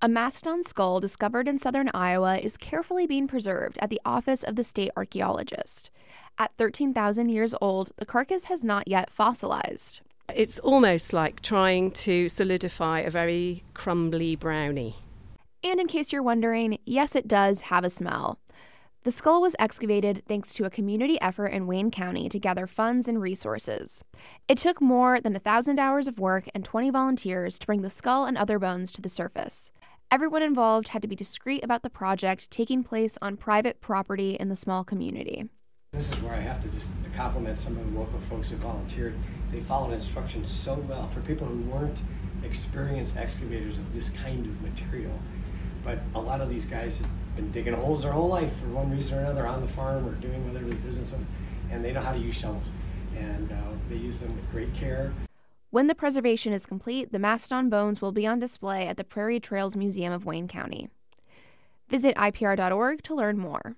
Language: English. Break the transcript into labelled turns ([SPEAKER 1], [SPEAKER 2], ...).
[SPEAKER 1] A mastodon skull discovered in southern Iowa is carefully being preserved at the office of the state archaeologist. At 13,000 years old, the carcass has not yet fossilized.
[SPEAKER 2] It's almost like trying to solidify a very crumbly brownie.
[SPEAKER 1] And in case you're wondering, yes, it does have a smell. The skull was excavated thanks to a community effort in Wayne County to gather funds and resources. It took more than a thousand hours of work and 20 volunteers to bring the skull and other bones to the surface. Everyone involved had to be discreet about the project taking place on private property in the small community.
[SPEAKER 3] This is where I have to just compliment some of the local folks who volunteered. They followed instructions so well. For people who weren't experienced excavators of this kind of material, but a lot of these guys have been digging holes their whole life for one reason or another on the farm or doing whatever the business, was, and they know how to use shovels. And uh, they use them with great care.
[SPEAKER 1] When the preservation is complete, the mastodon bones will be on display at the Prairie Trails Museum of Wayne County. Visit IPR.org to learn more.